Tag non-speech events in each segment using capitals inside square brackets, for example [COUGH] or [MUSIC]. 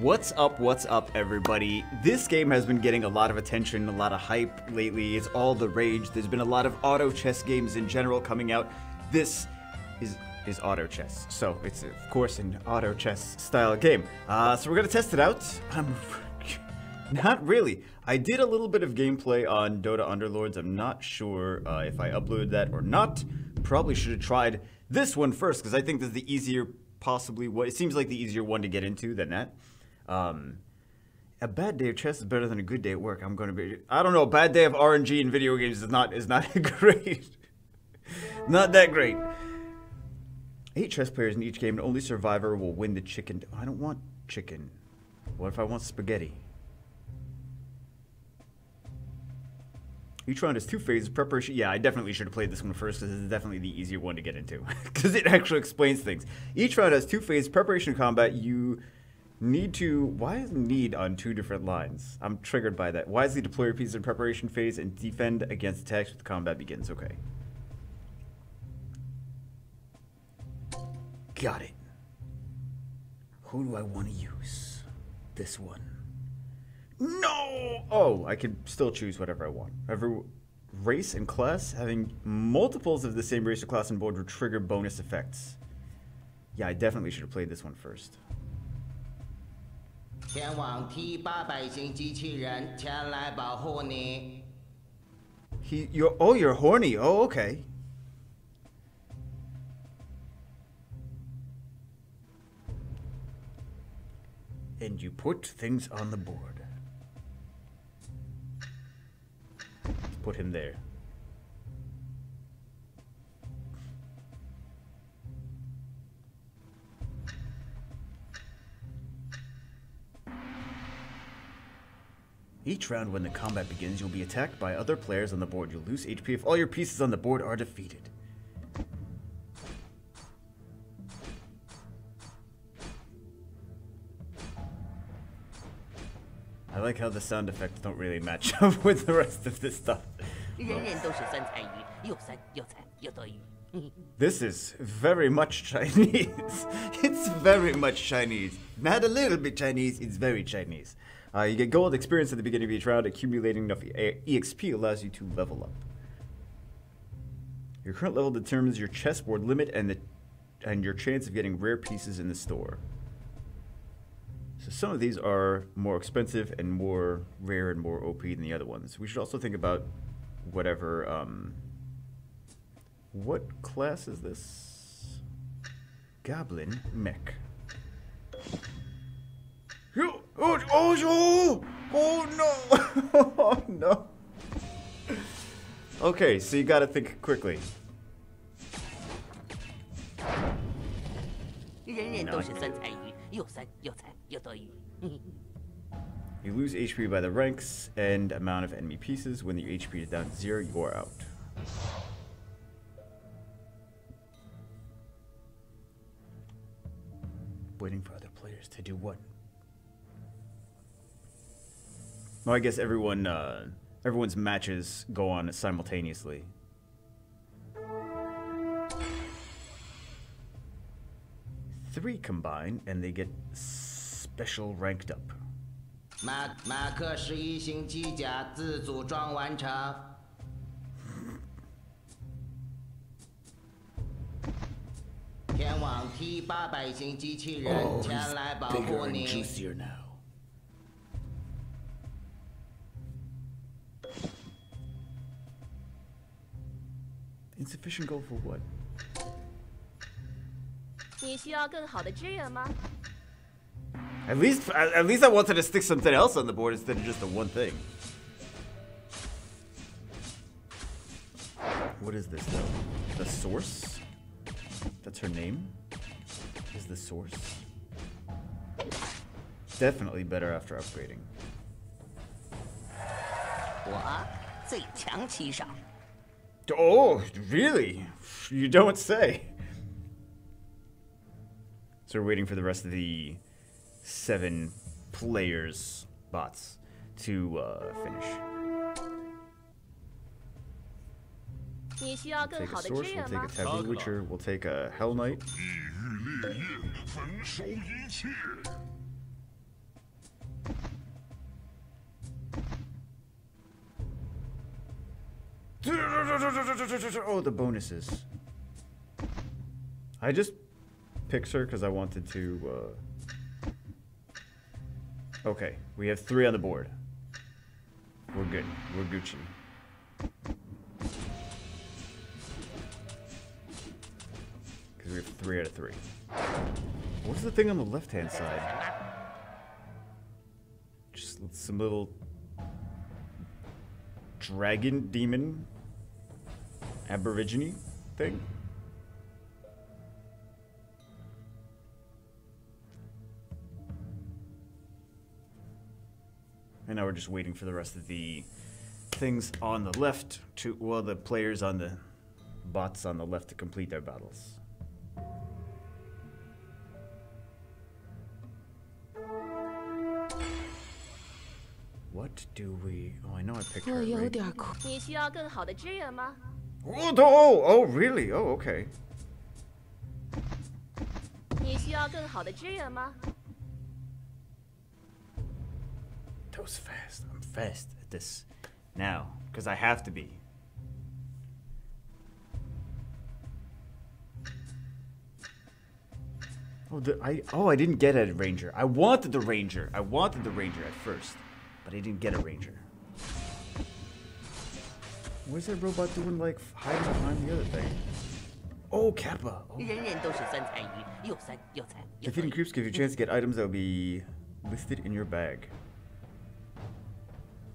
What's up, what's up, everybody? This game has been getting a lot of attention, a lot of hype lately. It's all the rage. There's been a lot of auto chess games in general coming out. This is is auto chess, so it's of course an auto chess style game. Uh, so we're gonna test it out. I'm [LAUGHS] not really. I did a little bit of gameplay on Dota Underlords. I'm not sure uh, if I uploaded that or not. Probably should have tried this one first because I think this is the easier, possibly what it seems like the easier one to get into than that. Um, a bad day of chess is better than a good day at work. I'm going to be. I don't know. A bad day of RNG in video games is not is not [LAUGHS] great. not that great. Eight chess players in each game, and only survivor will win the chicken. I don't want chicken. What if I want spaghetti? Each round has two phases. Preparation. Yeah, I definitely should have played this one first because it's definitely the easier one to get into [LAUGHS] because it actually explains things. Each round has two phases. Preparation combat. You need to. Why is need on two different lines? I'm triggered by that. Wisely deploy your pieces in preparation phase and defend against attacks with combat begins. Okay. Got it. Who do I want to use? This one. No! Oh, I can still choose whatever I want. Every race and class having multiples of the same race or class on board will trigger bonus effects. Yeah, I definitely should have played this one first. 前往 T 八百型机器人前来保护你。He, you're, oh, you're horny. Oh, okay. And you put things on the board. Put him there. Each round when the combat begins, you'll be attacked by other players on the board. You'll lose HP if all your pieces on the board are defeated. I like how the sound effects don't really match [LAUGHS] up with the rest of this stuff. [LAUGHS] This is very much Chinese. [LAUGHS] it's very much Chinese. Not a little bit Chinese, it's very Chinese. Uh, you get gold experience at the beginning of each round. Accumulating enough EXP allows you to level up. Your current level determines your chessboard limit and the and your chance of getting rare pieces in the store. So some of these are more expensive and more rare and more OP than the other ones. We should also think about whatever, um, what class is this? Goblin Mech. Oh, oh, oh, oh no! [LAUGHS] oh no! Okay, so you gotta think quickly. You lose HP by the ranks and amount of enemy pieces. When your HP is down to zero, you are out. Waiting for other players to do what? Well, I guess everyone, uh, everyone's matches go on simultaneously. three combine, and they get special ranked up. 马马克十一型机甲自组装完成。前往 T 八百型机器人前来保护你。 Insufficient gold for what? 你需要更好的支援吗？At least, at least I wanted to stick something else on the board instead of just the one thing. What is this though? The source? That's her name? Is the source? Definitely better after upgrading. Oh, really? You don't say. So we're waiting for the rest of the seven players bots to uh, finish. We'll take a source, we'll take a taboo witcher, we'll take a hell knight. Oh, the bonuses. I just picked her because I wanted to. Uh... Okay, we have three on the board. We're good. We're Gucci. Because we have three out of three. What's the thing on the left-hand side? Just some little dragon demon aborigine thing. And now we're just waiting for the rest of the things on the left to, well, the players on the bots on the left to complete their battles. What do we? Oh, I know I picked her. Right? [LAUGHS] Oh, oh, oh, really? Oh, okay. That was fast. I'm fast at this now because I have to be. Oh, the, I oh I didn't get a ranger. I wanted the ranger. I wanted the ranger at first, but I didn't get a ranger. What's that robot doing like hiding behind the other thing? Oh, Kappa. Oh. Defeating creeps gives you a chance to get items that will be listed in your bag.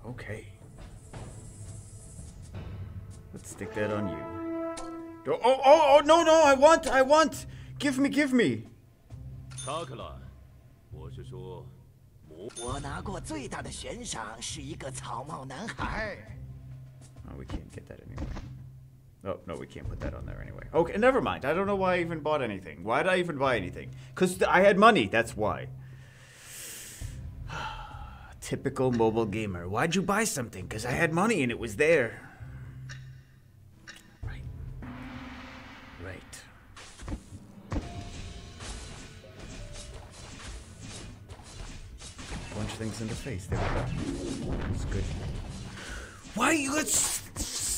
Okay. Let's stick that on you. Oh, oh, oh, oh, no, no, I want, I want. Give me, give me. 查克兰，我是说，我拿过最大的悬赏是一个草帽男孩。 Oh, we can't get that anyway. Oh, no, we can't put that on there anyway. Okay, never mind. I don't know why I even bought anything. Why did I even buy anything? Because I had money, that's why. [SIGHS] Typical mobile gamer. Why'd you buy something? Because I had money and it was there. Right. Right. Bunch of things in the face. There we go. That's good. Why you got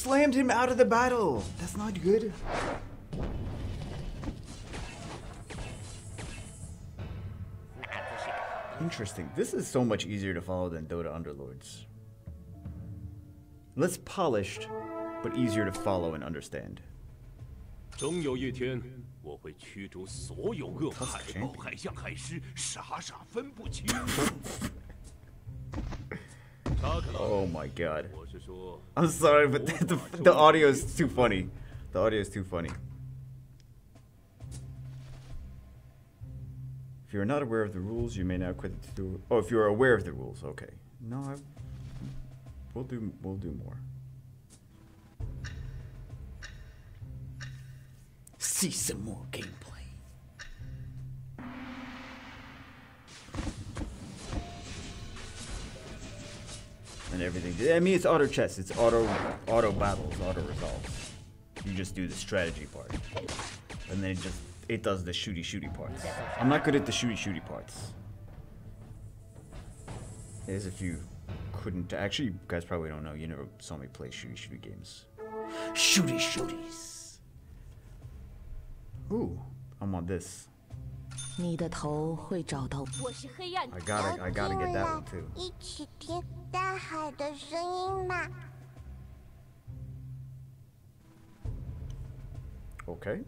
slammed him out of the battle? That's not good. Interesting. This is so much easier to follow than Dota Underlords. Less polished, but easier to follow and understand. 终有一天，我会驱逐所有恶海豹、海象、海狮，傻傻分不清。 [LAUGHS] oh my god. I'm sorry, but [LAUGHS] the, the, the audio is too funny. The audio is too funny. If you're not aware of the rules, you may now quit the Oh, if you're aware of the rules, okay. No, I, we'll do we'll do more. See some more gameplay. And everything. I mean, it's auto chess. It's auto auto battles, auto resolves. You just do the strategy part, and then it just it does the shooty shooty parts. I'm not good at the shooty shooty parts. As if you couldn't actually you guys probably don't know, you never saw me play shooty shooty games. Shooty shooties. Ooh, I'm on this. Need a tow, which I gotta I gotta get that one too. Okay.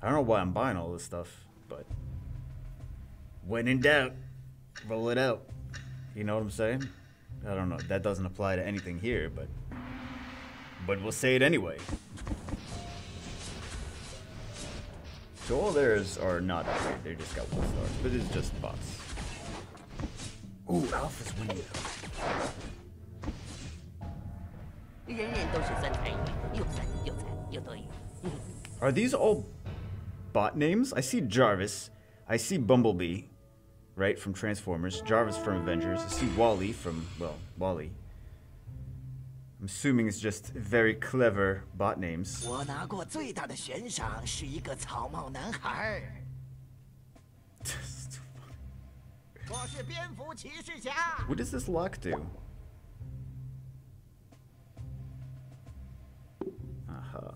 I don't know why I'm buying all this stuff, but when in doubt, roll it out. You know what I'm saying? I don't know. That doesn't apply to anything here, but but we'll say it anyway. So all theirs are not upgrade. They just got one star, but it's just bots. Ooh, Alpha's winning [LAUGHS] Are these all bot names. I see Jarvis. I see Bumblebee, right, from Transformers. Jarvis from Avengers. I see Wally from, well, Wally. I'm assuming it's just very clever bot names. [LAUGHS] [LAUGHS] What does this lock do? Aha. Uh -huh.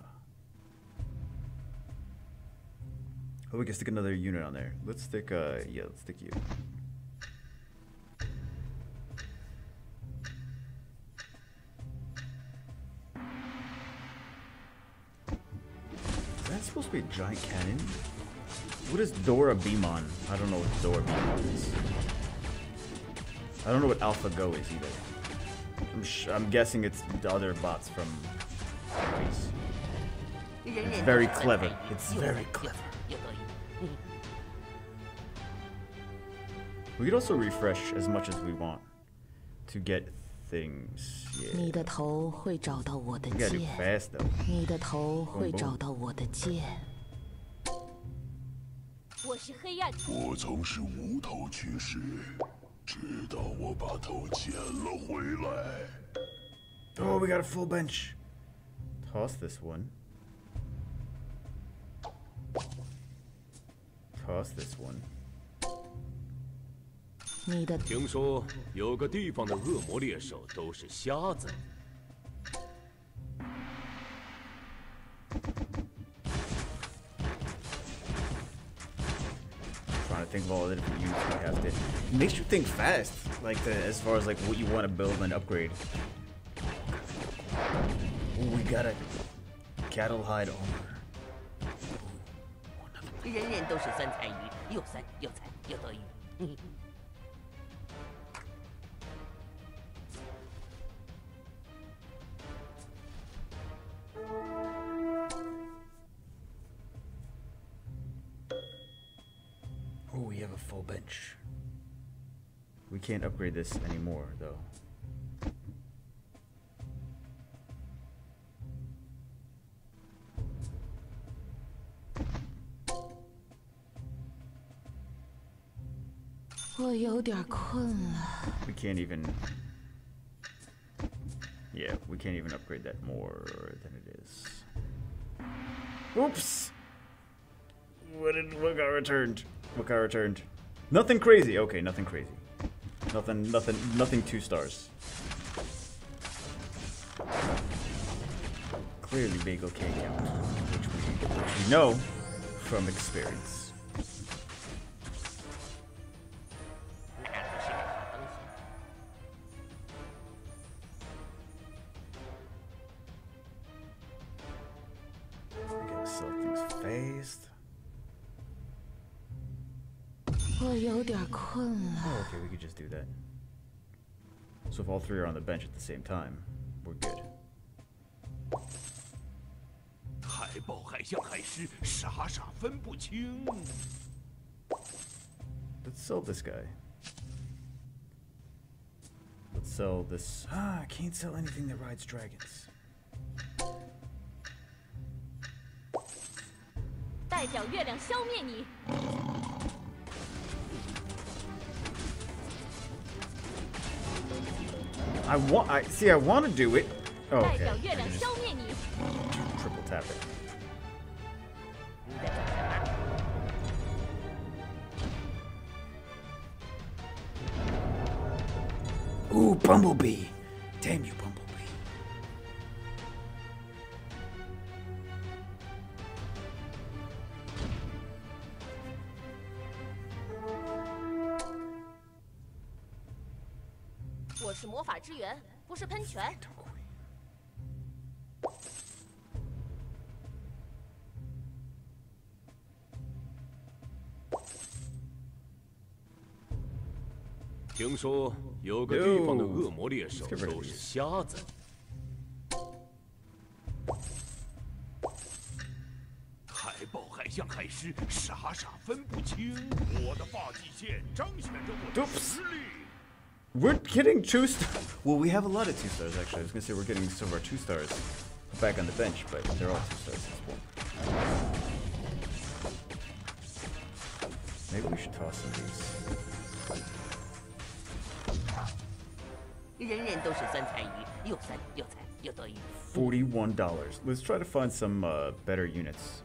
Oh, we can stick another unit on there. Let's stick, uh, yeah, let's stick you. Is that supposed to be a giant cannon? What is Dora Beamon? I don't know what Dora Beamon is. I don't know what AlphaGo is either. I'm, I'm guessing it's the other bots from Greece. It's very clever. It's very clever. We could also refresh as much as we want to get things. Yeah. 你的头会找到我的 We gotta do 剑， fast though. 你的头会找到我的剑。 我是黑暗，我曾是无头骑士，直到我把头捡了回来。Oh, we got a full bench. Toss this one. Toss this one. 你的听说有个地方的恶魔猎手都是瞎子，Trying to think of all the different units we have to. It makes you think fast, like the, as far as like what you want to build and upgrade. Ooh, we got a cattle hide armor. 人人都是酸菜鱼，又酸又菜又多余。 We can't upgrade this anymore, though. We can't even... Yeah, we can't even upgrade that more than it is. Oops! What did what got returned? What got returned? Nothing crazy. Okay, nothing crazy. Nothing, nothing, nothing. Two stars. Clearly, Bagel can't count, which we, which we know from experience. Oh, okay, we could just do that. So if all three are on the bench at the same time, we're good. 海豹、海象、海狮，傻傻分不清。 Let's sell this guy. Let's sell this. Ah, I can't sell anything that rides dragons. 代表月亮消灭你。 I want. I see. I want to do it. Oh, okay. Triple tap it. Ooh, Bumblebee! Damn you, Bumblebee. 是魔法之源，不是喷泉。听说有个地方的恶魔猎手都是瞎子，海豹、海象、海狮，傻傻分不清。我的发际线彰显着我的实力。We're getting two stars. Well, we have a lot of two stars, actually. I was going to say we're getting some of our two stars back on the bench, but they're all two stars. Maybe we should toss some of these. $41. Let's try to find some uh, better units.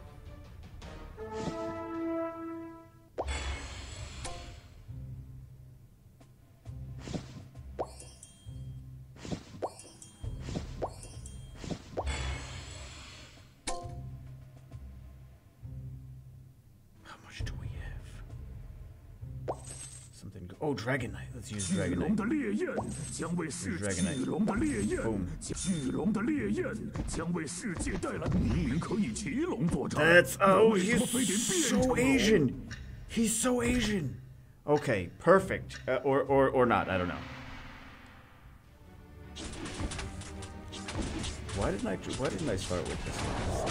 Oh, Dragonite. Let's use Dragonite. Dragonite. That's oh, he's so Asian. He's so Asian. Okay, perfect. Uh, or or or not. I don't know. Why didn't I? Why didn't I start with this?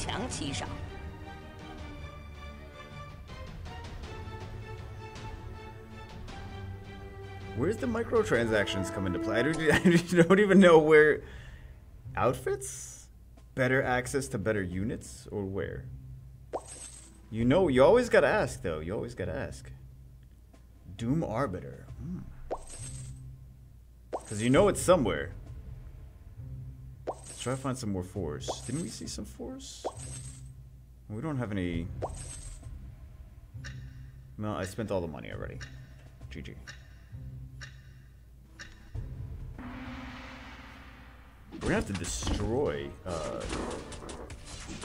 最强骑手， Where's the microtransactions come into play? I don't, I [LAUGHS] don't even know where. Outfits? Better access to better units? Or where? You know, you always gotta ask, though. You always gotta ask. Doom Arbiter. Because you know it's somewhere. Try to find some more fours. Didn't we see some fours? We don't have any. No, I spent all the money already. GG. We're gonna have to destroy. Uh...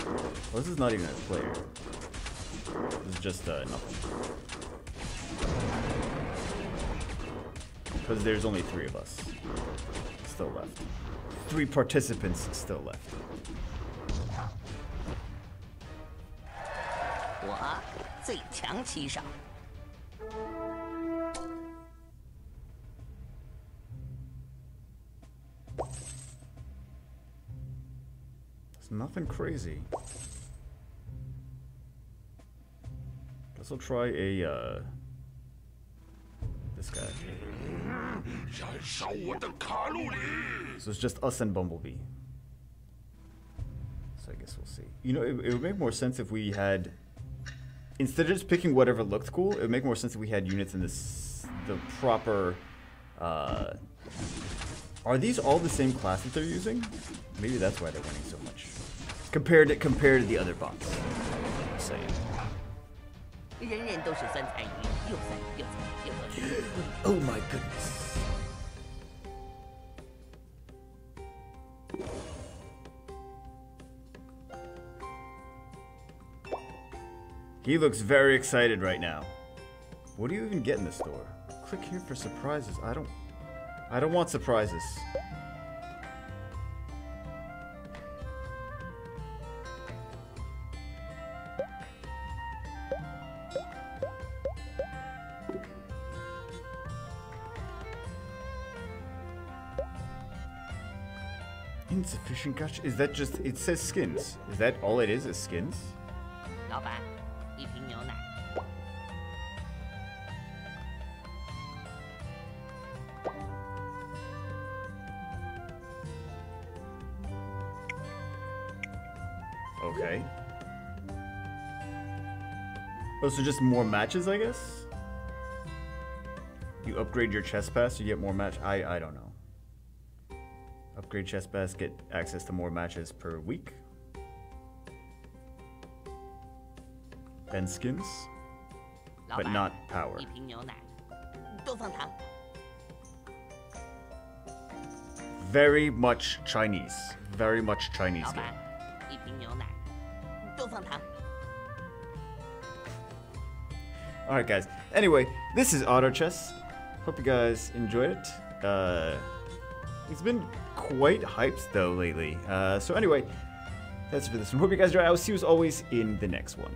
Well, this is not even a player. This is just uh, nothing. Because there's only three of us still left three participants still left. It's nothing crazy. Guess I'll try a, uh, this guy. So it's just us and Bumblebee. So I guess we'll see. You know, it, it would make more sense if we had... Instead of just picking whatever looked cool, it would make more sense if we had units in this, the proper... Uh, are these all the same class that they're using? Maybe that's why they're winning so much. Compared to, compared to the other bots. [LAUGHS] Oh my goodness. He looks very excited right now. What do you even get in the store? Click here for surprises. I don't I don't want surprises. Insufficient gacha? Is that just it says skins? Is that all it is is skins? 老板，Oh, so just more matches, I guess? You upgrade your chess pass, you get more match. I, I don't know. Upgrade chess pass, get access to more matches per week. And skins. But not power. Very much Chinese. Very much Chinese game. Alright, guys. Anyway, this is Auto Chess. Hope you guys enjoyed it. Uh, it's been quite hyped, though, lately. Uh, so, anyway, that's it for this one. Hope you guys enjoyed. I will see you as always in the next one.